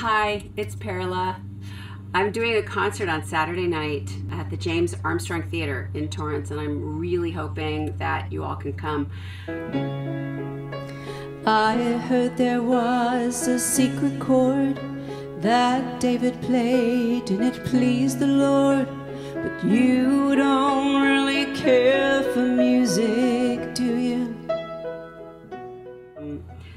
Hi, it's Perla. I'm doing a concert on Saturday night at the James Armstrong Theater in Torrance, and I'm really hoping that you all can come. I heard there was a secret chord that David played, and it pleased the Lord. But you don't really care for music, do you?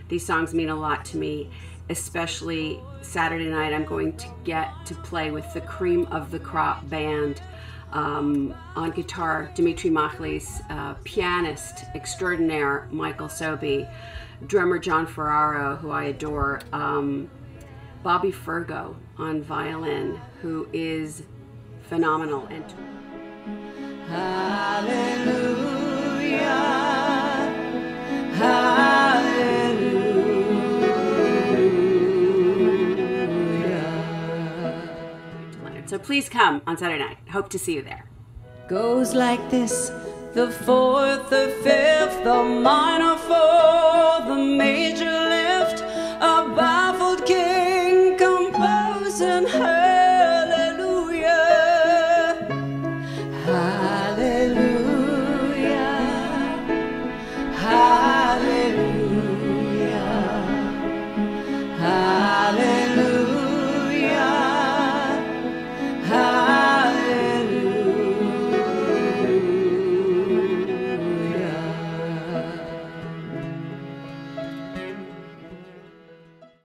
These songs mean a lot to me, especially Saturday night. I'm going to get to play with the cream of the crop band. Um, on guitar, Dimitri Mahlis, uh, pianist extraordinaire Michael Sobey, drummer John Ferraro, who I adore, um, Bobby Furgo on violin, who is phenomenal. And So please come on Saturday night. Hope to see you there. Goes like this the fourth, the fifth, the minor four, the major lift, a baffled king composing her.